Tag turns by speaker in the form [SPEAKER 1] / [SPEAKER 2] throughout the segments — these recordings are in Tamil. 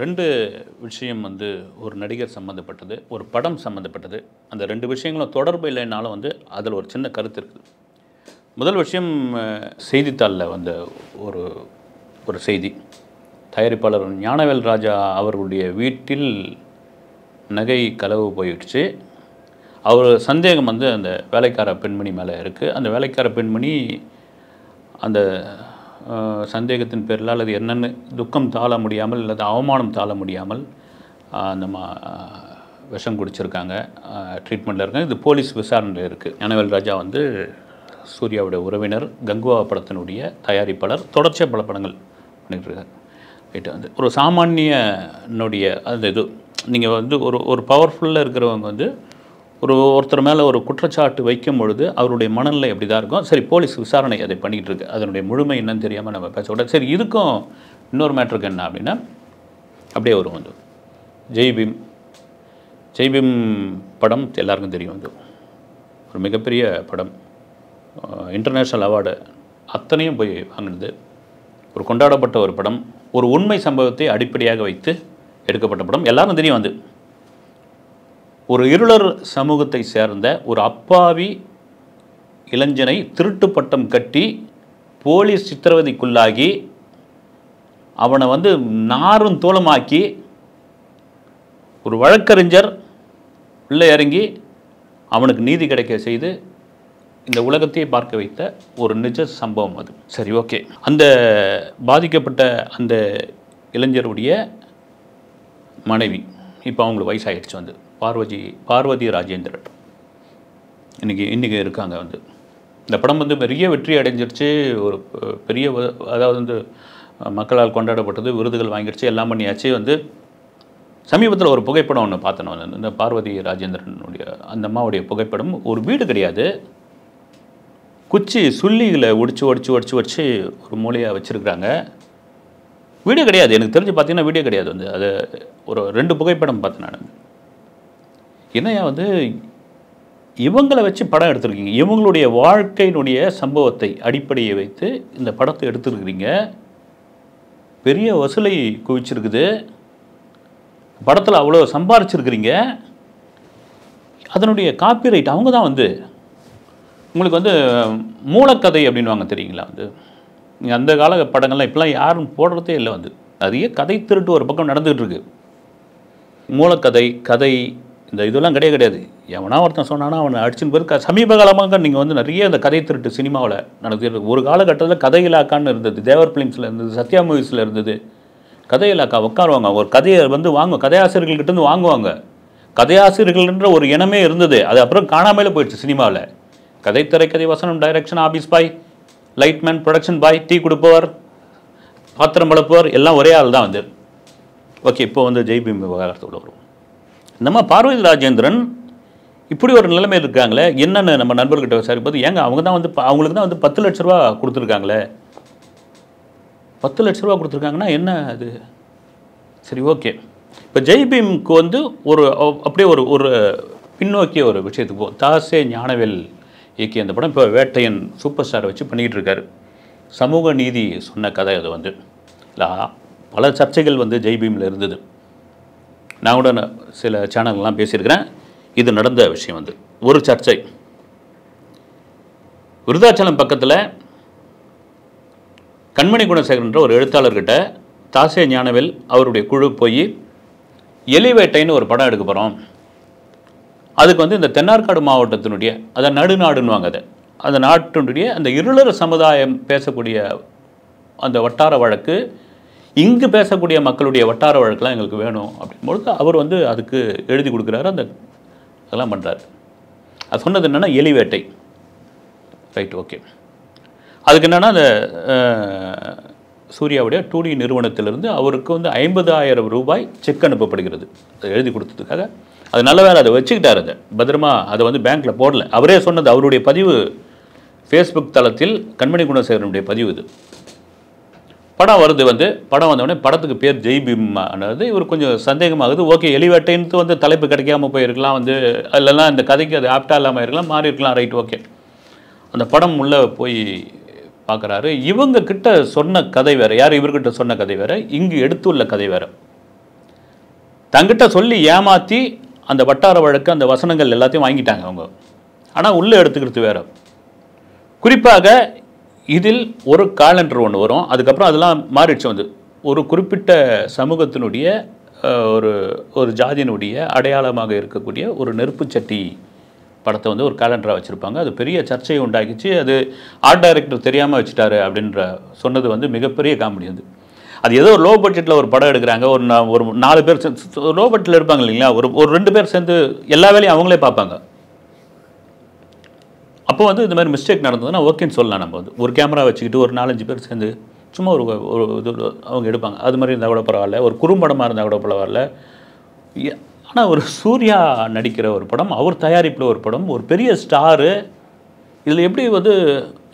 [SPEAKER 1] ரெண்டு விஷயம் வந்து ஒரு நடிகர் சம்மந்தப்பட்டது ஒரு படம் சம்மந்தப்பட்டது அந்த ரெண்டு விஷயங்களும் தொடர்பு இல்லைனாலும் வந்து அதில் ஒரு சின்ன கருத்து இருக்குது. முதல் விஷயம் செய்தித்தாளில் வந்த ஒரு ஒரு செய்தி. தயாரிப்பாளர் ஞானவேல் ராஜா அவர்களுடைய வீட்டில் நகை களவு போயிடுச்சு. அவர் சந்தேகம் வந்து அந்த வேலைக்கார பெண்மணி மேலே இருக்குது அந்த வேலைக்கார பெண்மணி அந்த சந்தேகத்தின் பேரில் அல்லது என்னென்னு துக்கம் தாழ முடியாமல் அல்லது அவமானம் தாழ முடியாமல் நம்ம விஷம் குடிச்சிருக்காங்க. ட்ரீட்மெண்ட்டில் இருக்காங்க. இது போலீஸ் விசாரணையில் இருக்குது ஞானவேல் ராஜா வந்து சூர்யாவுடைய உறவினர் கங்குவா படத்தினுடைய தயாரிப்பாளர் தொடர்ச்சியாக பல படங்கள் பண்ணிட்டு இருக்காரு ரைட்டு வந்து ஒரு சாமானியனுடைய அந்த இது. நீங்கள் வந்து ஒரு ஒரு பவர்ஃபுல்லாக இருக்கிறவங்க வந்து ஒரு ஒருத்தர் மேலே ஒரு குற்றச்சாட்டு வைக்கும் பொழுது அவருடைய மனநிலை எப்படி தான் இருக்கும். சரி போலீஸ் விசாரணை அதை பண்ணிகிட்டு இருக்கு. அதனுடைய முழுமை என்னன்னு தெரியாமல் நம்ம பேசக்கூடாது சரி இதுக்கும் இன்னொரு மேட்ருக்கு என்ன அப்படின்னா அப்படியே வரும் வந்து ஜெய்பீம் ஜெய்பீம் படம் எல்லாருக்கும் தெரியும் வந்து ஒரு மிகப்பெரிய படம். இன்டர்நேஷ்னல் அவார்டு அத்தனையும் போய் வாங்கினது. ஒரு கொண்டாடப்பட்ட ஒரு படம். ஒரு உண்மை சம்பவத்தை அடிப்படையாக வைத்து எடுக்கப்பட்ட படம். எல்லாரும் தெரியும் வந்து ஒரு இருளர் சமூகத்தை சேர்ந்த ஒரு அப்பாவி இளைஞனை திருட்டு பட்டம் கட்டி போலீஸ் சித்திரவதைக்குள்ளாகி அவனை வந்து நாரும் தோளமாக்கி ஒரு வழக்கறிஞர் உள்ளே இறங்கி அவனுக்கு நீதி கிடைக்க செய்து இந்த உலகத்தையே பார்க்க வைத்த ஒரு நிஜ சம்பவம் அது. சரி ஓகே. அந்த பாதிக்கப்பட்ட அந்த இளைஞருடைய மனைவி இப்போ அவங்களுக்கு வயசாகிடுச்சு வந்து. பார்வதி பார்வதி ராஜேந்திரன். இன்றைக்கி இன்றைக்கி இருக்காங்க வந்து. இந்த படம் வந்து பெரிய வெற்றி அடைஞ்சிருச்சு. ஒரு பெரிய அதாவது வந்து மக்களால் கொண்டாடப்பட்டது விருதுகள் வாங்கிடுச்சு எல்லாம் பண்ணியாச்சு வந்து. சமீபத்தில் ஒரு புகைப்படம் ஒன்று பார்த்தேன் வந்து இந்த பார்வதி ராஜேந்திரனுடைய அந்த அம்மாவுடைய புகைப்படம். ஒரு வீடு கிடையாது. குச்சி சுள்ளிகளை ஒடிச்சு ஒடிச்சு ஒடிச்சு ஒடிச்சு ஒரு மூலையாக வச்சுருக்குறாங்க. வீடியோ கிடையாது. எனக்கு தெரிஞ்சு பார்த்தீங்கன்னா வீடியோ கிடையாது வந்து. அது ஒரு ரெண்டு புகைப்படம் பார்த்தேன் நான். என்னையா வந்து இவங்களை வச்சு படம் எடுத்திருக்கீங்க. இவங்களுடைய வாழ்க்கையினுடைய சம்பவத்தை அடிப்படையை வைத்து இந்த படத்தை எடுத்திருக்கிறீங்க. பெரிய வசூலை குவிச்சிருக்குது. படத்தில் அவ்வளோ சம்பாரிச்சிருக்கிறீங்க. அதனுடைய காப்பிரைட் அவங்க தான் வந்து உங்களுக்கு வந்து மூலக்கதை அப்படின்வாங்க தெரியுங்களா வந்து? அந்த கால படங்கள்லாம் இப்போலாம் யாரும் போடுறதே இல்லை வந்து. நிறைய கதை திருட்டு ஒரு பக்கம் நடந்துகிட்டு இருக்கு. மூலக்கதை கதை இந்த இதெல்லாம் கிடையாது கிடையாது. எவனா ஒருத்தன் சொன்னானா அவனை அடிச்சுன்னு போய் சமீப காலமாக நீங்கள் வந்து நிறைய இந்த கதை திருட்டு சினிமாவில் நடந்துட்டு ஒரு காலகட்டத்தில் கதை இலாக்கான்னு இருந்தது. தேவர் ஃபிலிம்ஸில் இருந்தது சத்யா மூவிஸில் இருந்தது. கதை இலாக்கா உட்காருவாங்க. ஒரு கதையை வந்து வாங்க கதையாசிரியர்கள்கிட்ட வாங்குவாங்க. கதையாசிரியர்கள்ன்ற ஒரு இனமே இருந்தது. அது அப்புறம் காணாமலே போயிடுச்சு சினிமாவில். கதை திரைக்கதை வசனம் direction office boy lightman production boy tea கொடுப்பவர் பாத்திரம் வளர்ப்பவர் எல்லாம் ஒரே ஆள் தான் வந்து. ஓகே இப்போ வந்து ஜெய்பீம் விவகாரத்தோடு வரும் நம்ம பார்வதி ராஜேந்திரன் இப்படி ஒரு நிலைமையில் இருக்காங்களே என்னென்னு நம்ம நண்பர்கிட்ட விசாரிப்பது ஏங்க அவங்க தான் வந்து அவங்களுக்கு தான் வந்து பத்து லட்ச ரூபா கொடுத்துருக்காங்களே. பத்து லட்ச ரூபா கொடுத்துருக்காங்கன்னா என்ன அது? சரி ஓகே. இப்போ ஜெய்பீம்க்கு வந்து ஒரு அப்படியே ஒரு ஒரு பின்னோக்கிய ஒரு விஷயத்துக்கு போ தாசே ஞானவேல் இயக்கிய அந்த படம் இப்போ வேட்டையன் சூப்பர் ஸ்டாரை வச்சு பண்ணிக்கிட்டு இருக்காரு. சமூக நீதி சொன்ன கதை அது வந்து. இல்லை பல சர்ச்சைகள் வந்து ஜெய்பீமில் இருந்தது. நான் கூட சில சேனல்லாம் பேசியிருக்கிறேன். இது நடந்த விஷயம் வந்து ஒரு சர்ச்சை. விருதாச்சலம் பக்கத்தில் கண்மணி குணசேகரன்ற ஒரு எழுத்தாளர்கிட்ட தாசே ஞானவேல் அவருடைய குழு போய் எலிவேட்டைன்னு ஒரு படம் எடுக்க போகிறோம் அதுக்கு வந்து இந்த தென்னார்காடு மாவட்டத்தினுடைய அதை நடுநாடுன்னுவாங்க அதை. அந்த நாட்டினுடைய அந்த இருளர் சமுதாயம் பேசக்கூடிய அந்த வட்டார வழக்கு இங்கு பேசக்கூடிய மக்களுடைய வட்டார வழக்கெல்லாம் எங்களுக்கு வேணும் அப்படின்பொழுது அவர் வந்து அதுக்கு எழுதி கொடுக்குறாரு அந்த அதெல்லாம் பண்ணுறாரு அது சொன்னது என்னென்னா எலிவேட்டை. ரைட் ஓகே அதுக்கு என்னென்னா அந்த சூர்யாவுடைய டூடி நிறுவனத்திலிருந்து அவருக்கு வந்து ஐம்பதாயிரம் ரூபாய் செக் அனுப்பப்படுகிறது. அதை எழுதி கொடுத்ததுக்காக. அது நல்ல வேலை அதை வச்சுக்கிட்டார் அதை. பத்திரமா அதை வந்து பேங்க்கில் போடல. அவரே சொன்னது அவருடைய பதிவு ஃபேஸ்புக் தளத்தில் கண்மணி குணசேகரனுடைய பதிவு இது. படம் வருது வந்து படம் வந்தவுடனே படத்துக்கு பேர் ஜெய் பீம்மானது இவர் கொஞ்சம் சந்தேகமாகுது. ஓகே எலிவேட்டைன்ட்டு வந்து தலைப்பு கிடைக்காம போயிருக்கலாம் வந்து அதிலலாம் இந்த கதைக்கு அது ஆப்டா இல்லாமல் இருக்கலாம் மாறி இருக்கலாம். ரைட் ஓகே அந்த படம் உள்ளே போய் பார்க்குறாரு. இவங்க கிட்ட சொன்ன கதை வேறு. யார் இவர்கிட்ட சொன்ன கதை வேறு? இங்கு எடுத்துள்ள கதை வேற. தங்கிட்ட சொல்லி ஏமாற்றி அந்த வட்டார வழக்கு அந்த வசனங்கள் எல்லாத்தையும் வாங்கிட்டாங்க அவங்க. ஆனால் உள்ளே எடுத்துக்கிறது வேறு. குறிப்பாக இதில் ஒரு காலண்டர் ஒன்று வரும். அதுக்கப்புறம் அதெல்லாம் மாறிடுச்சு. வந்து ஒரு குறிப்பிட்ட சமூகத்தினுடைய ஒரு ஒரு ஜாதியினுடைய அடையாளமாக இருக்கக்கூடிய ஒரு நெருப்புச்சட்டி படத்தை வந்து ஒரு கேலண்டராக வச்சுருப்பாங்க. அது பெரிய சர்ச்சையை உண்டாக்கிச்சு. அது ஆர்ட் டைரக்டர் தெரியாமல் வச்சுட்டாரு அப்படின்ற சொன்னது வந்து மிகப்பெரிய காமெடி வந்து. அது ஏதோ லோ பட்ஜெட்டில் ஒரு படம் எடுக்கிறாங்க. ஒரு நா- ஒரு நாலு பேர் லோ பட்ஜெட்டில் இருப்பாங்க இல்லைங்களா? ஒரு ஒரு ரெண்டு பேர் சேர்ந்து எல்லா வேலையும் அவங்களே பார்ப்பாங்க. அப்போ வந்து இந்த மாதிரி மிஸ்டேக் நடந்ததுன்னா ஓகேன்னு சொல்லலாம் நம்ம வந்து. ஒரு கேமரா வச்சுக்கிட்டு ஒரு நாலஞ்சு பேர் சேர்ந்து சும்மா ஒரு ஒரு இது அவங்க எடுப்பாங்க. அது மாதிரி இருந்தால் கூட பரவாயில்ல. ஒரு குறும்படமாக இருந்தால் கூட பரவாயில்ல. ஆனால் ஒரு சூர்யா நடிக்கிற ஒரு படம் அவர் தயாரிப்பில் ஒரு படம் ஒரு பெரிய ஸ்டாரு இதில் எப்படி வந்து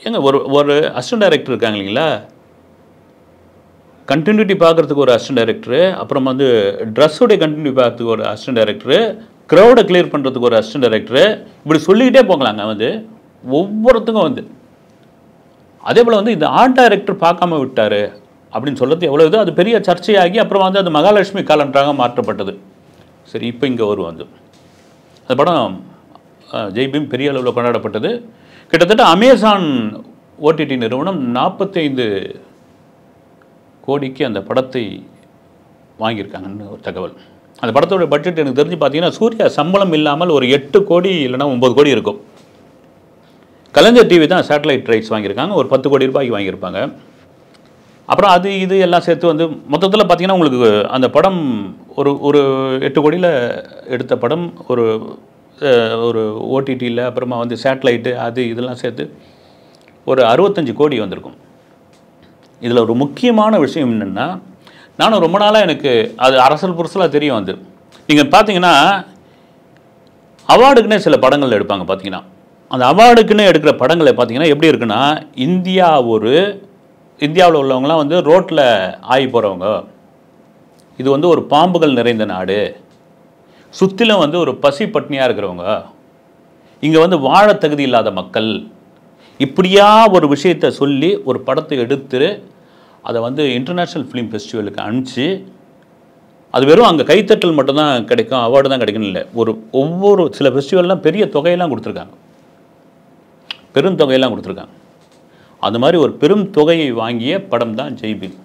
[SPEAKER 1] ஏங்க ஒரு ஒரு அசிஸ்டன்ட் டைரக்டர் இருக்காங்க இல்லைங்களா? கண்டினியூட்டி பார்க்குறதுக்கு ஒரு அசிஸ்டன்ட் டைரக்டரு அப்புறம் வந்து ட்ரெஸ்ஸோடைய கண்டினியூட்டி பார்க்குறதுக்கு ஒரு அசிஸ்டன்ட் டைரக்டரு க்ரௌடை கிளியர் பண்ணுறதுக்கு ஒரு அசிஸ்டன்ட் டைரக்டரு இப்படி சொல்லிக்கிட்டே போகலாங்க வந்து. ஒவ்வொருத்துக்கும் வந்து அதே போல் வந்து இந்த ஆர்ட் டைரக்டர் பார்க்காம விட்டார் அப்படின்னு சொல்கிறது எவ்வளோ இது? அது பெரிய சர்ச்சையாகி அப்புறம் வந்து அது மகாலட்சுமி காலன்றாக மாற்றப்பட்டது. சரி இப்போ இங்கே வரும் வந்து. அந்த படம் ஜெய்பீம் பெரிய அளவில் கொண்டாடப்பட்டது. கிட்டத்தட்ட அமேசான் ஓடிடி நிறுவனம் நாற்பத்தைந்து கோடிக்கு அந்த படத்தை வாங்கியிருக்காங்கன்னு ஒரு தகவல். அந்த படத்தோட பட்ஜெட் எனக்கு தெரிஞ்சு பார்த்தீங்கன்னா சூர்யா சம்பளம் இல்லாமல் ஒரு எட்டு கோடி இல்லைன்னா ஒம்பது கோடி இருக்கும். கலைஞர் டிவி தான் சேட்டலைட் ரைட்ஸ் வாங்கியிருக்காங்க. ஒரு பத்து கோடி ரூபாய்க்கு வாங்கியிருப்பாங்க. அப்புறம் அது இது எல்லாம் சேர்த்து வந்து மொத்தத்தில் பார்த்திங்கன்னா உங்களுக்கு அந்த படம் ஒரு ஒரு எட்டு கோடியில் எடுத்த படம் ஒரு ஒரு ஓடிடியில் அப்புறமா வந்து சேட்டலைட்டு அது இதெல்லாம் சேர்த்து ஒரு அறுபத்தஞ்சு கோடி வந்திருக்கும். இதில் ஒரு முக்கியமான விஷயம் என்னென்னா நானும் ரொம்ப நாளாக எனக்கு அது அரசல் புரசலாக தெரியும் வந்து நீங்கள் பார்த்தீங்கன்னா அவார்டுக்குன்னே சில படங்கள் எடுப்பாங்க பார்த்தீங்கன்னா அந்த அவார்டுக்குன்னு எடுக்கிற படங்களை பார்த்தீங்கன்னா எப்படி இருக்குன்னா இந்தியா ஒரு இந்தியாவில் உள்ளவங்களாம் வந்து ரோட்டில் ஆகி போகிறவங்க இது வந்து ஒரு பாம்புகள் நிறைந்த நாடு. சுற்றிலும் வந்து ஒரு பசி பட்னியாக இருக்கிறவங்க. இங்கே வந்து வாழ தகுதி இல்லாத மக்கள். இப்படியா ஒரு விஷயத்தை சொல்லி ஒரு படத்தை எடுத்து அதை வந்து இன்டர்நேஷ்னல் ஃபிலிம் ஃபெஸ்டிவலுக்கு அனுப்பிச்சு அது வெறும் அங்கே கைத்தட்டல் மட்டும்தான் கிடைக்கும் அவார்டு தான் கிடைக்கணும் இல்லை. ஒரு ஒவ்வொரு சில ஃபெஸ்டிவல்லாம் பெரிய தொகையெல்லாம் கொடுத்துருக்காங்க. பெருந்தொகையெல்லாம் கொடுத்துருக்காங்க. அது மாதிரி ஒரு பெரும் தொகையை வாங்கிய படம் தான் ஜெய்பீம்.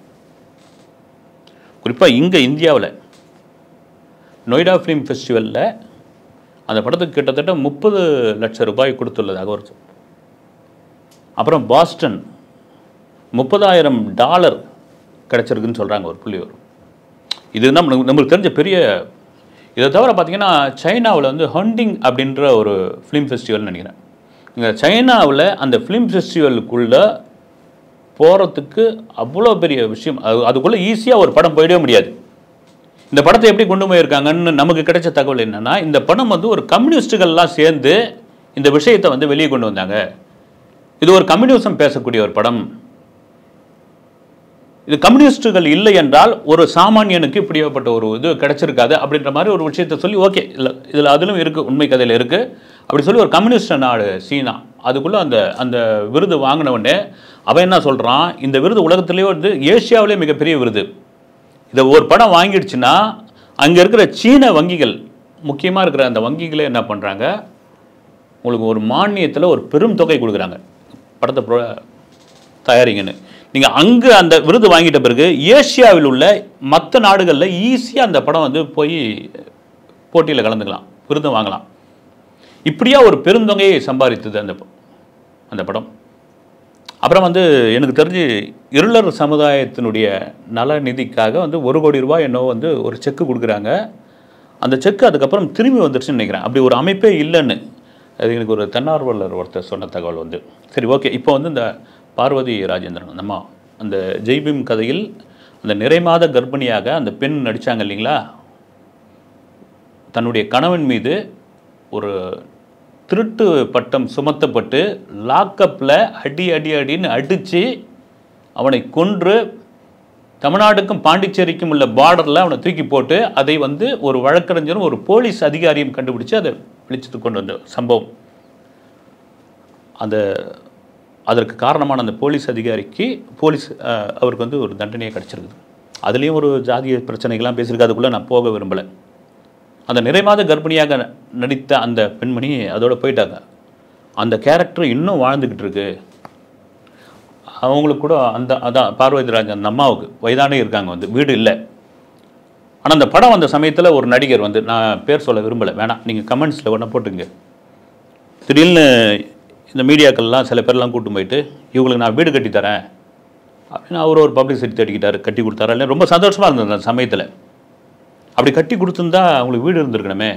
[SPEAKER 1] குறிப்பாக இங்கே இந்தியாவில் நொய்டா ஃபிலிம் ஃபெஸ்டிவலில் அந்த படத்துக்கு கிட்டத்தட்ட முப்பது லட்சம் ரூபாய் கொடுத்துள்ளதாக ஒரு அப்புறம் பாஸ்டன் முப்பதாயிரம் டாலர் கிடச்சிருக்குன்னு சொல்கிறாங்க ஒரு புள்ளி வரும். இது நம்ம நம்மளுக்கு தெரிஞ்ச பெரிய இதை தவிர பார்த்தீங்கன்னா சைனாவில் வந்து ஹண்டிங் அப்படின்ற ஒரு ஃபிலிம் ஃபெஸ்டிவல்னு நினைக்கிறேன். இங்கே சைனாவில் அந்த ஃபிலிம் ஃபெஸ்டிவலுக்குள்ளே போகிறதுக்கு அவ்வளோ பெரிய விஷயம். அது அதுக்குள்ளே ஈஸியாக ஒரு படம் போயிடவே முடியாது. இந்த படத்தை எப்படி கொண்டு போயிருக்காங்கன்னு நமக்கு கிடைச்ச தகவல் என்னென்னா இந்த படம் வந்து ஒரு கம்யூனிஸ்ட்டுகள்லாம் சேர்ந்து இந்த விஷயத்தை வந்து வெளியே கொண்டு வந்தாங்க. இது ஒரு கம்யூனிசம் பேசக்கூடிய ஒரு படம். இது கம்யூனிஸ்டுகள் இல்லை என்றால் ஒரு சாமானியனுக்கு இப்படிப்பட்ட ஒரு இது கிடைச்சிருக்காது அப்படின்ற மாதிரி ஒரு விஷயத்தை சொல்லி ஓகே இல்லை இதில் அதிலும் இருக்குது உண்மை கதையில் இருக்குது அப்படி சொல்லி ஒரு கம்யூனிஸ்ட் நாடு சீனா அதுக்குள்ளே அந்த அந்த விருது வாங்கினவுடனே அவன் என்ன சொல்கிறான் இந்த விருது உலகத்திலேயே வந்து ஏசியாவிலே மிகப்பெரிய விருது. இதை ஒரு படம் வாங்கிடுச்சுன்னா அங்கே இருக்கிற சீன வங்கிகள் முக்கியமாக இருக்கிற அந்த வங்கிகளே என்ன பண்ணுறாங்க உங்களுக்கு ஒரு மானியத்தில் ஒரு பெரும் தொகை கொடுக்குறாங்க. படத்தை ப்ரோ தயாரிங்கன்னு. நீங்கள் அங்கே அந்த விருது வாங்கிட்ட பிறகு ஏசியாவில் உள்ள மற்ற நாடுகளில் ஈஸியாக அந்த படம் வந்து போய் போட்டியில் கலந்துக்கலாம் விருது வாங்கலாம். இப்படியா ஒரு பெருந்தொகையை சம்பாதித்தது அந்த அந்த படம். அப்புறம் வந்து எனக்கு தெரிஞ்சு இருளர் சமுதாயத்தினுடைய நல நிதிக்காக வந்து ஒரு கோடி ரூபாய் என்னவோ வந்து ஒரு செக்கு கொடுக்குறாங்க. அந்த செக்கு அதுக்கப்புறம் திரும்பி வந்துருச்சுன்னு நினைக்கிறேன். அப்படி ஒரு அமைப்பே இல்லைன்னு. அது எனக்கு ஒரு தன்னார்வலர் ஒருத்தர் சொன்ன தகவல் வந்து. சரி ஓகே. இப்போ வந்து இந்த பார்வதி ராஜேந்திரன் நம்ம அந்த ஜெய்பீம் கதையில் அந்த நிறைமாத கர்ப்பிணியாக அந்த பெண் நடித்தாங்க இல்லைங்களா? தன்னுடைய கணவன் மீது ஒரு திருட்டு பட்டம் சுமத்தப்பட்டு லாக்கப்பில் அடி அடி அடின்னு அடித்து அவனை கொன்று தமிழ்நாடுக்கும் பாண்டிச்சேரிக்கும் உள்ள பார்டரில் அவனை தூக்கி போட்டு அதை வந்து ஒரு வழக்கறிஞரும் ஒரு போலீஸ் அதிகாரியும் கண்டுபிடிச்சு அதை வெளிச்சத்துக்கு கொண்டு வந்த சம்பவம். அந்த அதற்கு காரணமான அந்த போலீஸ் அதிகாரிக்கு போலீஸ் அவருக்கு வந்து ஒரு தண்டனையை கிடச்சிருக்குது. அதுலேயும் ஒரு ஜாதிய பிரச்சனைகள்லாம் பேசியிருக்கு அதுக்குள்ளே நான் போக விரும்பலை. அந்த நிறைமாத கர்ப்பிணியாக நடித்த அந்த பெண்மணி அதோடு போயிட்டாங்க. அந்த கேரக்டர் இன்னும் வாழ்ந்துக்கிட்டு இருக்கு. அவங்களுக்கு கூட அந்த அதான் பார்வதி ராஜன் அந்த அம்மாவுக்கு வயதானே இருக்காங்க வந்து. வீடு இல்லை. ஆனால் அந்த படம் வந்த சமயத்தில் ஒரு நடிகர் வந்து நான் பேர் சொல்ல விரும்பலை. வேணாம் நீங்கள் கமெண்ட்ஸில் ஒன்றா போட்டுங்க திடீர்னு இந்த மீடியாக்கள்லாம் சில பேர்லாம் கூட்டு போயிட்டு இவங்களுக்கு நான் வீடு கட்டி தரேன். அப்படின்னு அவர் ஒரு பப்ளிசிட்டி தேடிக்கிட்டார் கட்டி கொடுத்தாரு இல்லை ரொம்ப சந்தோஷமாக இருந்தது அந்த சமயத்தில். அப்படி கட்டி கொடுத்துருந்தா அவங்களுக்கு வீடு இருந்திருக்கணுமே.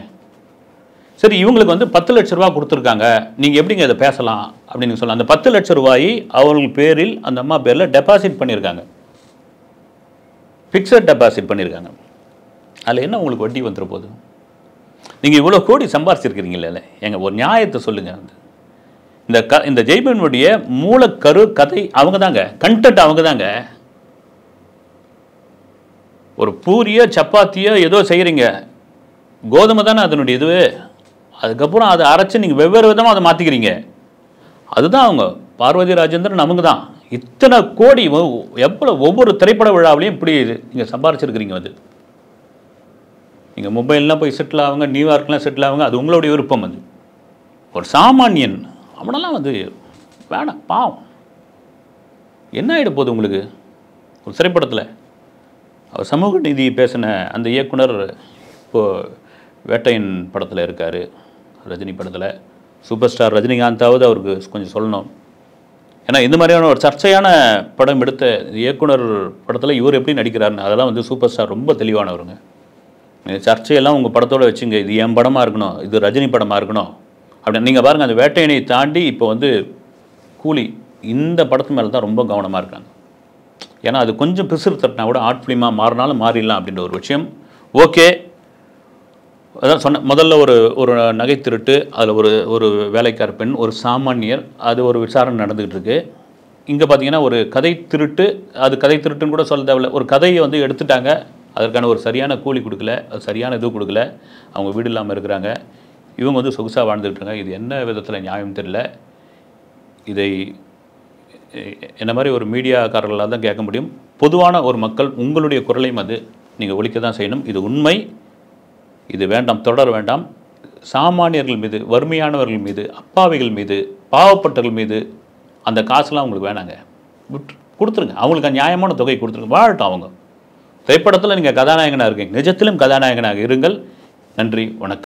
[SPEAKER 1] சரி இவங்களுக்கு வந்து பத்து லட்ச ரூபா கொடுத்துருக்காங்க. நீங்கள் எப்படிங்க இதை பேசலாம் அப்படின்னு சொல்லலாம் அந்த பத்து லட்ச ரூபாய் அவர்கள் பேரில் அந்த அம்மா பேரில் டெபாசிட் பண்ணியிருக்காங்க. ஃபிக்ஸட் டெபாசிட் பண்ணியிருக்காங்க. அதில் என்ன உங்களுக்கு வட்டி வந்துட போகுது நீங்கள் இவ்வளோ கோடி சம்பாரிச்சிருக்கிறீங்களே எங்கள் ஒரு நியாயத்தை சொல்லுங்கள் வந்து இந்த க இந்த ஜெய்பனுடைய மூலக்கரு கதை அவங்க தாங்க கண்டென்ட் அவங்க தாங்க ஒரு பூரியோ சப்பாத்தியோ ஏதோ செய்கிறீங்க கோதுமை தானே அதனுடைய இதுவே அதுக்கப்புறம் அதை அரைச்சு நீங்கள் வெவ்வேறு விதமாக அதை மாற்றிக்கிறீங்க அதுதான் அவங்க பார்வதி ராஜேந்திரன் அவங்க தான் இத்தனை கோடி எவ்வளோ ஒவ்வொரு திரைப்பட விழாவிலையும் இப்படி நீங்கள் சம்பாரிச்சிருக்கிறீங்க அது. நீங்கள் மும்பைலாம் போய் செட்டில் ஆகுங்க நியூயார்க்லாம் செட்டில் ஆகுங்க அது உங்களுடைய விருப்பம் அது. ஒரு சாமானியன் அவனெல்லாம் வந்து வேணாம் பாவம். என்ன ஆகிட போகுது உங்களுக்கு? ஒரு திரைப்படத்தில் அவர் சமூக நீதி பேசின அந்த இயக்குனர் இப்போது வேட்டையின் படத்தில் இருக்கார் ரஜினி படத்தில். சூப்பர் ஸ்டார் ரஜினிகாந்தாவது அவருக்கு கொஞ்சம் சொல்லணும். ஏன்னா இந்த மாதிரியான ஒரு சர்ச்சையான படம் எடுத்த இயக்குனர் படத்தில் இவர் எப்படி நடிக்கிறாருன்னு அதெல்லாம் வந்து சூப்பர் ஸ்டார் ரொம்ப தெளிவானவருங்க. சர்ச்சையெல்லாம் உங்கள் படத்தோடு வச்சுங்க. இது என் படமாக இருக்கணும் இது ரஜினி படமாக இருக்கணும். அப்படி நீங்கள் பாருங்கள் அந்த வேட்டையனை தாண்டி இப்போ வந்து கூலி இந்த படத்து மேலே தான் ரொம்ப கவனமாக இருக்காங்க. ஏன்னா அது கொஞ்சம் பிசுறு தட்டினா கூட ஆர்ட் ஃபிலிமாக மாறினாலும் மாறிடலாம் அப்படின்ற ஒரு விஷயம். ஓகே. அதான் சொன்ன முதல்ல ஒரு ஒரு நகை திருட்டு அதில் ஒரு ஒரு வேலைக்கார பெண் ஒரு சாமானியர் அது ஒரு விசாரணை நடந்துக்கிட்டு இருக்கு. இங்கே பார்த்தீங்கன்னா ஒரு கதை திருட்டு அது கதை திருட்டுன்னு கூட சொல்ல தேவையில்ல. ஒரு கதையை வந்து எடுத்துட்டாங்க அதற்கான ஒரு சரியான கூலி கொடுக்கல அது சரியான இது கொடுக்கல அவங்க வீடு இல்லாமல் இருக்கிறாங்க. இவங்க வந்து சொகுசாக வாழ்ந்துட்டு இது என்ன விதத்தில் நியாயம் தெரியல. இதை என்ன மாதிரி ஒரு மீடியாக்காரர்களால் தான் கேட்க முடியும். பொதுவான ஒரு மக்கள் உங்களுடைய குரலையும் அது நீங்கள் ஒழிக்க தான் செய்யணும். இது உண்மை. இது வேண்டாம் தொடர வேண்டாம். சாமானியர்கள் மீது வறுமையானவர்கள் மீது அப்பாவிகள் மீது பாவப்பட்டவர்கள் மீது அந்த காசுலாம் உங்களுக்கு வேணாங்க. விட்டு கொடுத்துருங்க. அவங்களுக்கு நியாயமான தொகை கொடுத்துருங்க. வாழட்டும் அவங்க. திரைப்படத்தில் நீங்கள் கதாநாயகனாக இருக்கீங்க. நிஜத்திலும் கதாநாயகனாக இருங்கள். நன்றி. வணக்கம்.